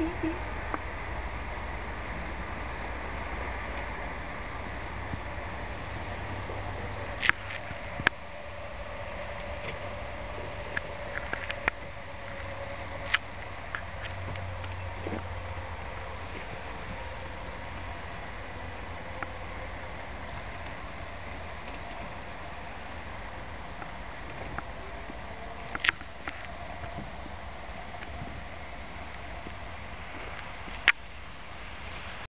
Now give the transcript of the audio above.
Mm-hmm.